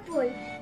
apoio.